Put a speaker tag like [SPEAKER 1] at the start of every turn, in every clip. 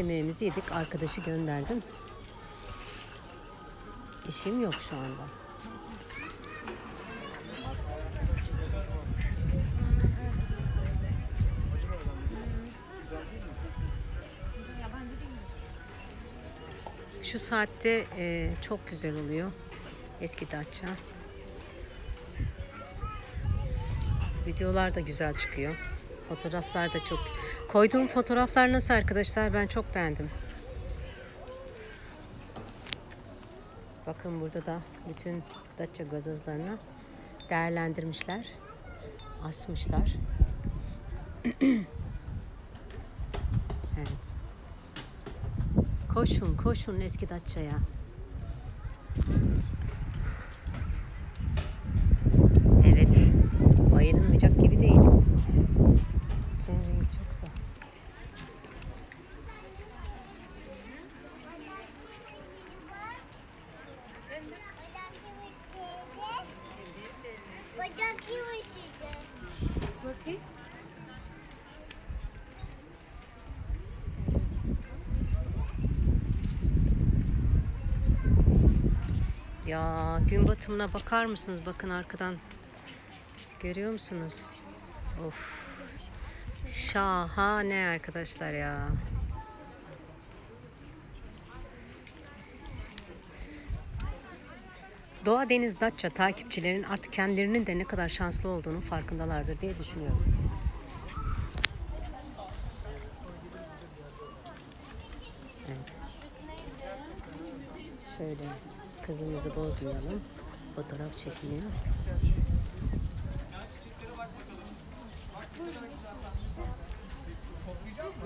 [SPEAKER 1] Yemeğimizi yedik. Arkadaşı gönderdim. İşim yok şu anda. Şu saatte e, çok güzel oluyor. Eski Datça. Videolar da güzel çıkıyor. Fotoğraflar da çok. Koyduğum fotoğraflar nasıl arkadaşlar? Ben çok beğendim. Bakın burada da bütün Datça gazozlarını değerlendirmişler. Asmışlar. evet. Koşun, koşun eski Datça'ya. Evet. Bayılmayacak gibi değil. Çiçeğin rengi çok güzel.
[SPEAKER 2] Bacak yumuşaydı.
[SPEAKER 3] Bakayım.
[SPEAKER 1] Ya gün batımına bakar mısınız? Bakın arkadan. Görüyor musunuz? Of. Şahane arkadaşlar ya. Doğa Deniz Datça takipçilerin artık kendilerinin de ne kadar şanslı olduğunun farkındalardır diye düşünüyorum. Evet. Şöyle kızımızı bozmayalım. Fotoğraf çekiliyor.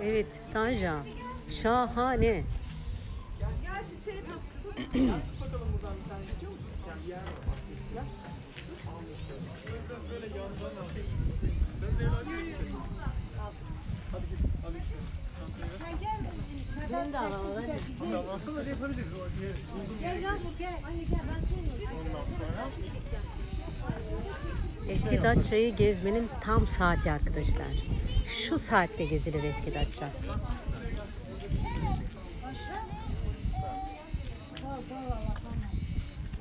[SPEAKER 1] Evet Tanja. Şahane. Benim de alalım. hadi. Eski Datça'yı gezmenin tam saati arkadaşlar. Şu saatte gezilir eski Datça.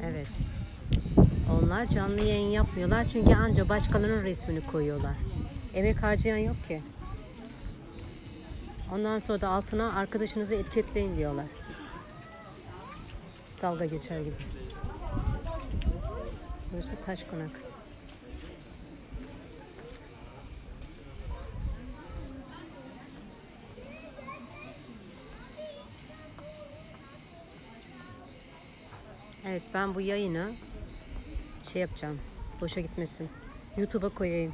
[SPEAKER 1] Evet. Onlar canlı yayın yapmıyorlar çünkü anca başkalarının resmini koyuyorlar. Emek harcayan yok ki. Ondan sonra da altına arkadaşınızı etiketleyin diyorlar. Dalga geçer gibi. Burası taş konak. Evet ben bu yayını şey yapacağım. Boşa gitmesin. YouTube'a koyayım.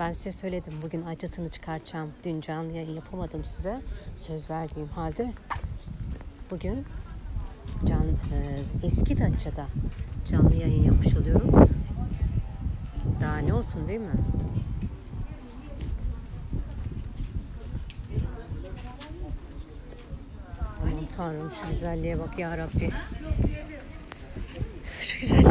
[SPEAKER 1] Ben size söyledim bugün acısını çıkartacağım. Dün canlı yayın yapamadım size. Söz verdiğim halde bugün can e, eski Datça'da canlı yayın yapmış oluyorum. Daha ne olsun değil mi? Aman tanrım şu güzelliğe bak ya Rabbi. Şu güzelliğe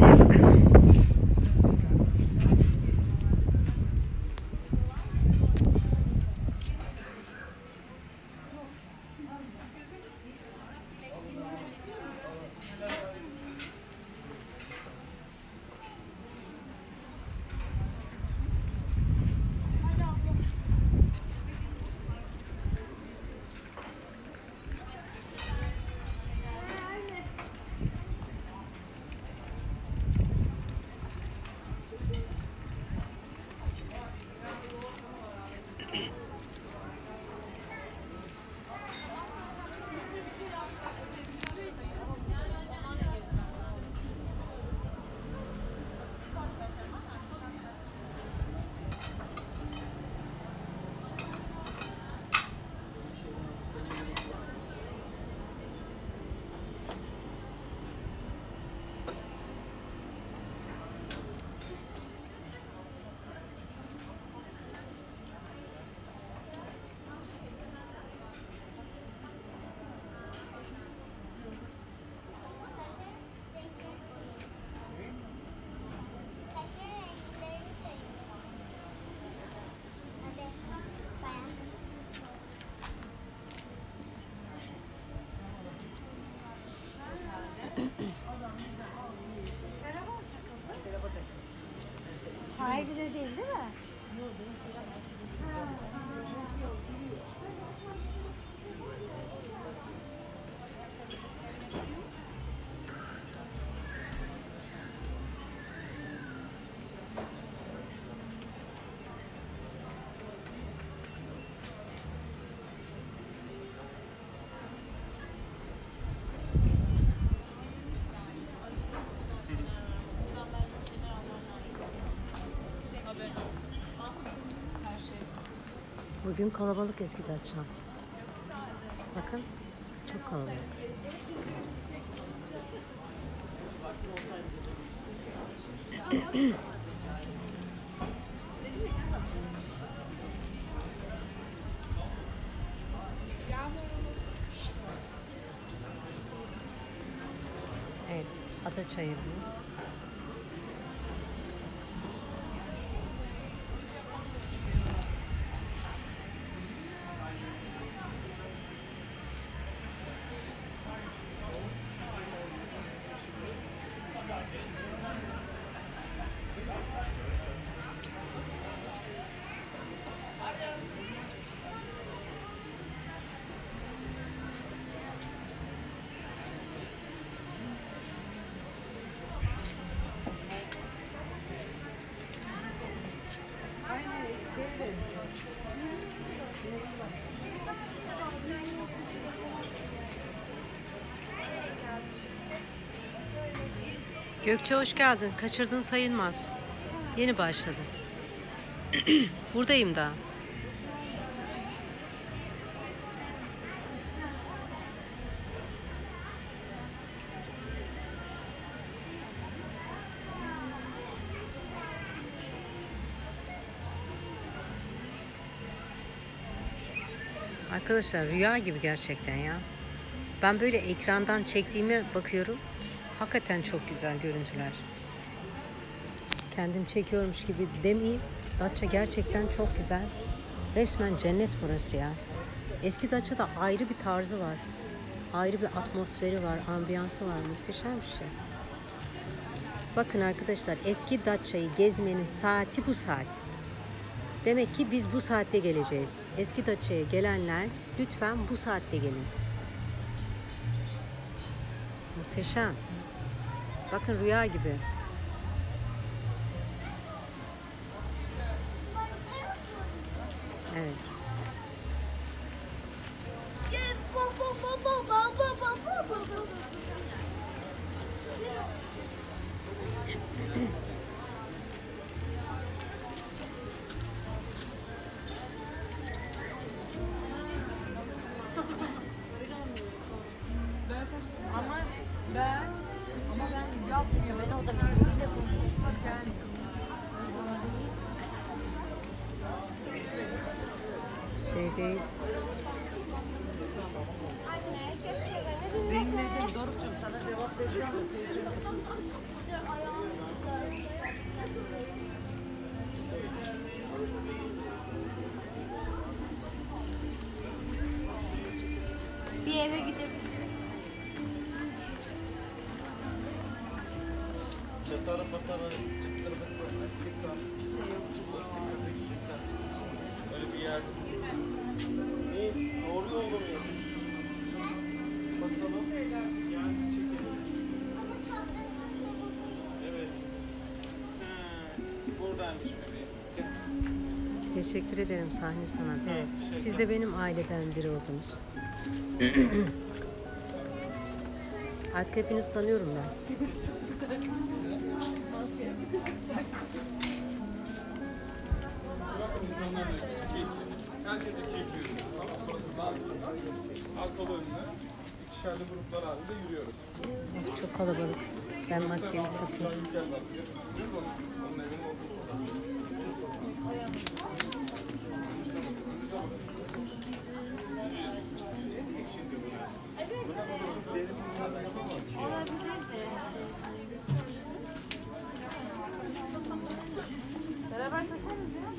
[SPEAKER 3] Sahibi de değil değil mi?
[SPEAKER 1] Bugün kalabalık eski Datça. Bakın çok kalabalık. Evet, ada çayı bu. Gökçe hoş geldin. Kaçırdın sayılmaz. Yeni başladı. Buradayım daha. Arkadaşlar rüya gibi gerçekten ya. Ben böyle ekrandan çektiğime bakıyorum. Hakikaten çok güzel görüntüler. Kendim çekiyormuş gibi demeyeyim. Datça gerçekten çok güzel. Resmen cennet burası ya. Eski Datça'da ayrı bir tarzı var. Ayrı bir atmosferi var, ambiyansı var. Muhteşem bir şey. Bakın arkadaşlar eski Datça'yı gezmenin saati bu saat. Demek ki biz bu saatte geleceğiz. Eski Datça'ya gelenler lütfen bu saatte gelin. Muhteşem. Bakın rüya gibi. Şey değil.
[SPEAKER 4] Dinledim Doruk'cum sana cevap vereceğim.
[SPEAKER 2] Bir eve
[SPEAKER 5] Çatarı çıtırı tanesi bir şey yok. Bir yer. Ne? Doğru yolda mıyız? Bakalım. Yani çekelim. Evet. Ha, buradaymış bebeğim. Gel.
[SPEAKER 1] Teşekkür ederim sahne sanat. Evet.
[SPEAKER 5] şey
[SPEAKER 1] Siz de benim aileden biri oldunuz. Artık hepinizi tanıyorum ben.
[SPEAKER 6] ikişerli gruplar halinde yürüyoruz.
[SPEAKER 1] Çok kalabalık. Ben maskemi takıyorum.
[SPEAKER 3] Beraber sakarız ya.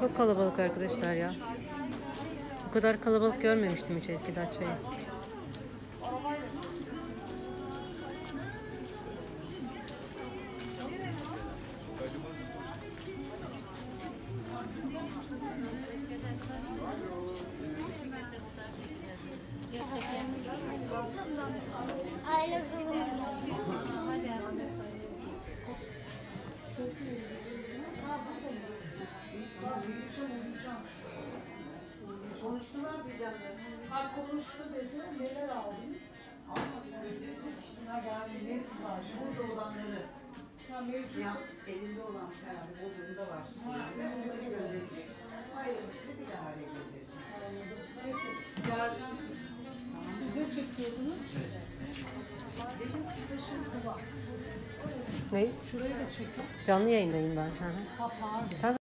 [SPEAKER 1] Çok kalabalık arkadaşlar ya. Bu kadar kalabalık görmemiştim hiç eski Datça'yı.
[SPEAKER 7] Ha konuştu dedi. Neler aldınız? Ha yani ne sipariş?
[SPEAKER 4] Burada olanları,
[SPEAKER 7] Ha mevcut.
[SPEAKER 4] ya elinde olan herhalde Bodrum'da var. Yani onları gönderecek. Ayrılmışını bir daha hale gönderecek.
[SPEAKER 7] Geleceğim size. Size çekiyordunuz. Dedim size şimdi var.
[SPEAKER 1] Ne?
[SPEAKER 7] Şurayı da çekin.
[SPEAKER 1] Canlı yayındayım ben.
[SPEAKER 7] Ha pardon.
[SPEAKER 1] Tabii.